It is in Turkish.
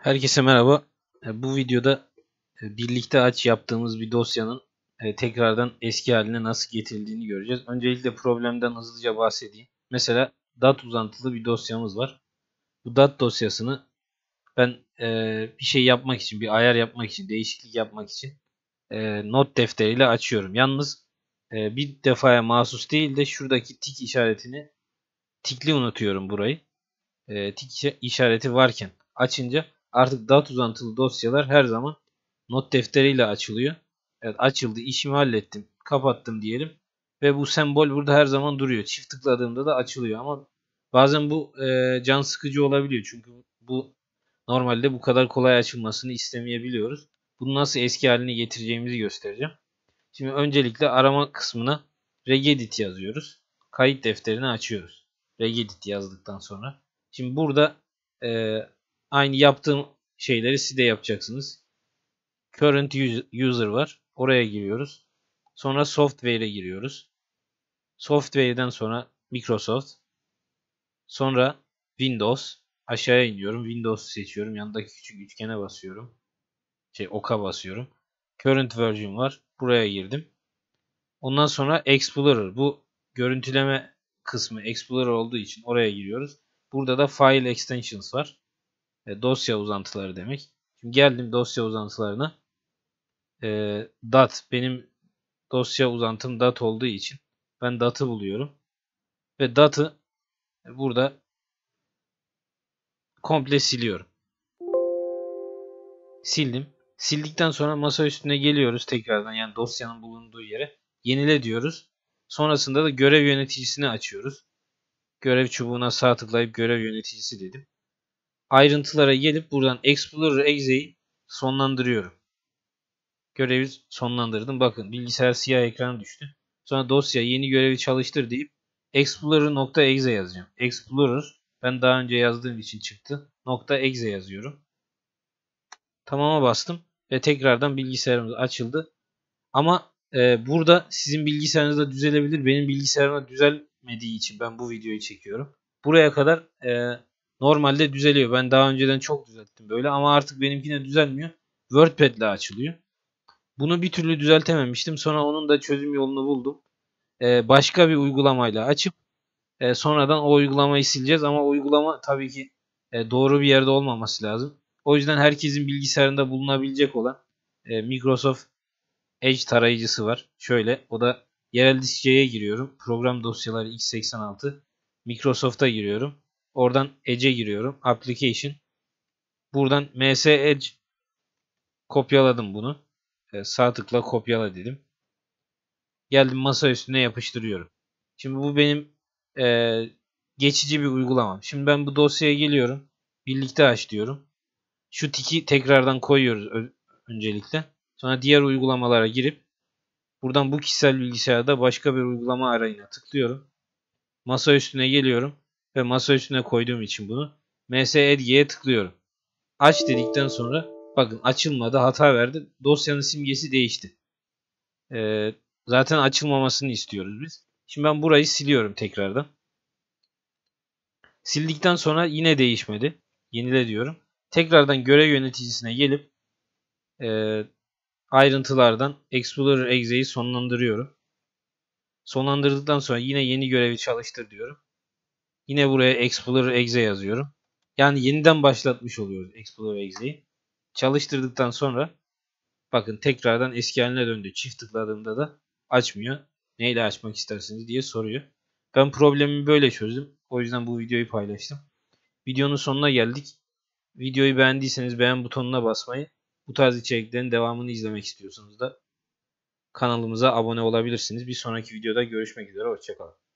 Herkese merhaba. E, Bu videoda e, birlikte aç yaptığımız bir dosyanın e, tekrardan eski haline nasıl getirildiğini göreceğiz. Öncelikle problemden hızlıca bahsedeyim. Mesela DAT uzantılı bir dosyamız var. Bu DAT dosyasını ben bir şey yapmak için, bir ayar yapmak için, değişiklik yapmak için not defteriyle açıyorum. Yalnız bir defaya mahsus değil de şuradaki tik işaretini tikli unutuyorum burayı. Tik işareti varken açınca Artık DAT uzantılı dosyalar her zaman not defteriyle açılıyor. Evet açıldı. işimi hallettim. Kapattım diyelim. Ve bu sembol burada her zaman duruyor. Çift tıkladığımda da açılıyor ama bazen bu e, can sıkıcı olabiliyor. Çünkü bu normalde bu kadar kolay açılmasını istemeyebiliyoruz. Bunu nasıl eski haline getireceğimizi göstereceğim. Şimdi öncelikle arama kısmına regedit yazıyoruz. Kayıt defterini açıyoruz. Regedit yazdıktan sonra. Şimdi burada e, Aynı yaptığım şeyleri siz de yapacaksınız. Current user var. Oraya giriyoruz. Sonra software'e giriyoruz. Software'den sonra Microsoft. Sonra Windows. Aşağıya iniyorum. Windows'u seçiyorum. Yanındaki küçük üçgene basıyorum. Şey oka basıyorum. Current version var. Buraya girdim. Ondan sonra Explorer. Bu görüntüleme kısmı Explorer olduğu için oraya giriyoruz. Burada da File Extensions var. E, dosya uzantıları demek. Şimdi geldim dosya uzantılarına. E, dat benim dosya uzantım dat olduğu için ben dat'ı buluyorum. Ve dat'ı burada komple siliyorum. Sildim. Sildikten sonra masa üstüne geliyoruz tekrardan yani dosyanın bulunduğu yere. Yenile diyoruz. Sonrasında da görev yöneticisini açıyoruz. Görev çubuğuna sağ tıklayıp görev yöneticisi dedim ayrıntılara gelip buradan Explorer Exe'yi sonlandırıyorum. Görevi sonlandırdım. Bakın bilgisayar siyah ekran düştü. Sonra dosya yeni görevi çalıştır deyip Explorer.exe yazacağım. Explorer ben daha önce yazdığım için çıktı. .exe yazıyorum. Tamama bastım ve tekrardan bilgisayarımız açıldı. Ama e, burada sizin bilgisayarınızda düzelebilir. Benim bilgisayarımda düzelmediği için ben bu videoyu çekiyorum. Buraya kadar e, Normalde düzeliyor. Ben daha önceden çok düzelttim böyle ama artık benimkine düzelmiyor. WordPad ile açılıyor. Bunu bir türlü düzeltememiştim. Sonra onun da çözüm yolunu buldum. Ee, başka bir uygulamayla açıp e, sonradan o uygulamayı sileceğiz ama uygulama tabii ki e, doğru bir yerde olmaması lazım. O yüzden herkesin bilgisayarında bulunabilecek olan e, Microsoft Edge tarayıcısı var. Şöyle o da yerel diskçeye giriyorum. Program dosyaları x86. Microsoft'a giriyorum. Oradan Edge'e giriyorum. Application. Buradan MS Edge kopyaladım bunu. E, sağ tıkla kopyala dedim. Geldim masa üstüne yapıştırıyorum. Şimdi bu benim e, geçici bir uygulamam. Şimdi ben bu dosyaya geliyorum. Birlikte aç diyorum. Şu tiki tekrardan koyuyoruz öncelikle. Sonra diğer uygulamalara girip buradan bu kişisel bilgisayarda başka bir uygulama arayına tıklıyorum. Masa üstüne geliyorum ve masa üstüne koyduğum için bunu ms edge'ye tıklıyorum. Aç dedikten sonra bakın açılmadı hata verdi. Dosyanın simgesi değişti. Ee, zaten açılmamasını istiyoruz biz. Şimdi ben burayı siliyorum tekrardan. Sildikten sonra yine değişmedi. Yenile diyorum. Tekrardan görev yöneticisine gelip e, ayrıntılardan Explorer Exe'yi sonlandırıyorum. Sonlandırdıktan sonra yine yeni görevi çalıştır diyorum. Yine buraya Explorer exe yazıyorum. Yani yeniden başlatmış oluyoruz Explorer exe'yi. Çalıştırdıktan sonra bakın tekrardan eski haline döndü. Çift tıkladığımda da açmıyor. Neyle açmak istersiniz diye soruyor. Ben problemi böyle çözdüm. O yüzden bu videoyu paylaştım. Videonun sonuna geldik. Videoyu beğendiyseniz beğen butonuna basmayı, bu tarz içeriklerin devamını izlemek istiyorsanız da kanalımıza abone olabilirsiniz. Bir sonraki videoda görüşmek üzere. Hoşçakalın.